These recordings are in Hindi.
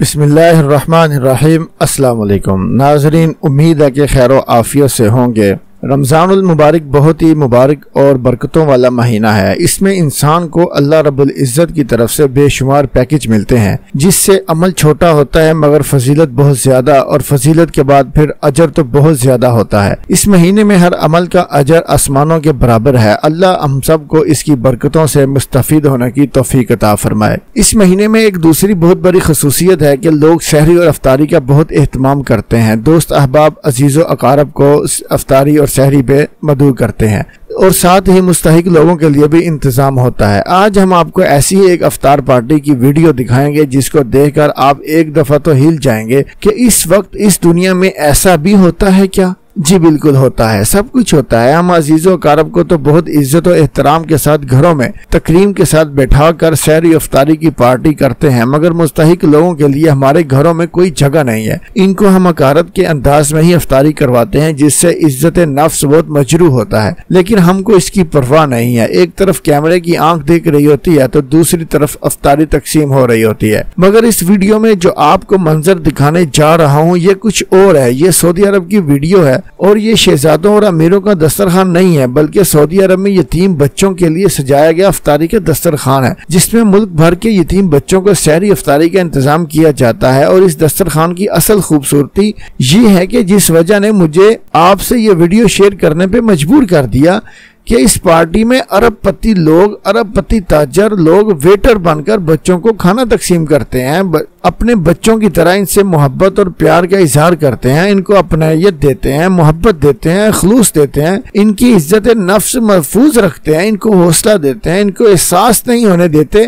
बिस्मिल्लाहिर्रहमानिर्रहीम। अस्सलाम नाजरीन उम्मीद है कि खैर आफियत से होंगे। रमज़ानुल मुबारक बहुत ही मुबारक और बरकतों वाला महीना है। इसमें इंसान को अल्लाह रब्बुल इज़्ज़त की तरफ़ से बेशुमार पैकेज मिलते हैं, जिससे अमल छोटा होता है मगर फजीलत बहुत ज़्यादा और फजीलत के बाद फिर अजर तो बहुत ज़्यादा होता है। इस महीने में हर अमल का अजर आसमानों के बराबर है। अल्लाह हम सबको इसकी बरकतों से मुस्तफ़ होने की तोफ़ी अता फरमाए। इस महीने में एक दूसरी बहुत बड़ी खसूसियत है कि लोग शहरी और अफ्तारी का बहुत अहतमाम करते हैं। दोस्त अहबाब अज़ीज़ अकारब को अफ्तारी और शहरी पे मधु करते हैं। और साथ ही मुस्तक लोगों के लिए भी इंतज़ाम होता है। आज हम आपको ऐसी ही एक अफ्तार पार्टी की वीडियो दिखाएँगे, जिसको देखकर आप एक दफ़ा तो हिल जाएँगे कि इस वक्त इस दुनिया में ऐसा भी होता है क्या? जी, बिल्कुल होता है। सब कुछ होता है। हम अजीज़ों कारब को तो बहुत इज़्ज़त और एहतराम के साथ घरों में, तकरीम के साथ बैठा कर सैर अफ्तारी की पार्टी करते हैं। मगर मुस्तक लोगों के लिए हमारे घरों में कोई जगह नहीं है। इनको हम अकारत के अंदाज में ही अफ्तारी करवाते हैं, जिससे इज़्ज़त नफ्स बहुत मजरू होता है। लेकिन हमको इसकी परवाह नहीं है। एक तरफ़ कैमरे की आँख देख रही होती है तो दूसरी तरफ़ अफ्तारी तकसीम हो रही होती है। मगर इस वीडियो में जो आपको मंजर दिखाने जा रहा हूँ, ये कुछ और है। ये सऊदी अरब की वीडियो है। और ये शहजादों और अमीरों का दस्तरखान नहीं है, बल्कि सऊदी अरब में यतीम बच्चों के लिए सजाया गया अफ्तारी का दस्तरखान है, जिसमें मुल्क भर के यतीम बच्चों को शहरी अफतारी का इंतज़ाम किया जाता है। और इस दस्तरखान की असल खूबसूरती ये है कि जिस वजह ने मुझे आपसे ये वीडियो शेयर करने पे मजबूर कर दिया कि इस पार्टी में अरबपति लोग, अरबपति ताजर लोग, वेटर बनकर बच्चों को खाना तकसीम करते हैं। अपने बच्चों की तरह इनसे मोहब्बत और प्यार का इजहार करते हैं, इनको अपनाइत देते हैं, मोहब्बत देते हैं, खलूस देते हैं, इनकी इज़्ज़त नफ्स महफूज रखते हैं, इनको हौसला देते हैं, इनको एहसास नहीं होने देते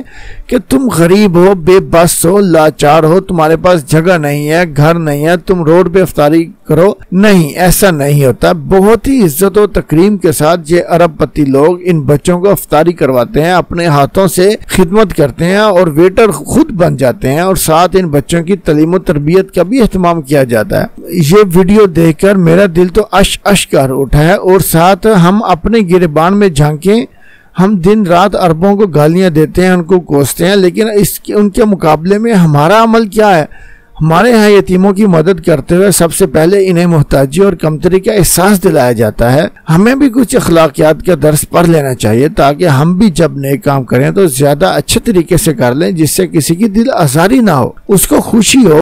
कि तुम गरीब हो, बेबस हो, लाचार हो, तुम्हारे पास जगह नहीं है, घर नहीं है, तुम रोड पे अफ्तारी करो। नहीं, ऐसा नहीं होता। बहुत ही इज़्ज़त और तकरीम के साथ ये अरबपति लोग इन बच्चों को अफ्तारी करवाते हैं, अपने हाथों से खिदमत करते हैं और वेटर खुद बन जाते हैं और साथ साथ इन बच्चों की तलीम तरबियत का भी अहतमाम किया जाता है। ये वीडियो देखकर मेरा दिल तो अश अश कर उठा है और साथ हम अपने गिरबान में झांके। हम दिन रात अरबों को गालियाँ देते हैं, उनको कोसते हैं, लेकिन इसके, उनके मुकाबले में हमारा अमल क्या है? हमारे यहाँ यतीमों की मदद करते हुए सबसे पहले इन्हें मोहताजी और कमतरी का एहसास दिलाया जाता है। हमें भी कुछ अखलाकियात का दर्ज पढ़ लेना चाहिए ताकि हम भी जब नए काम करें तो ज़्यादा अच्छे तरीके से कर लें, जिससे किसी की दिल आजारी ना हो, उसको खुशी हो।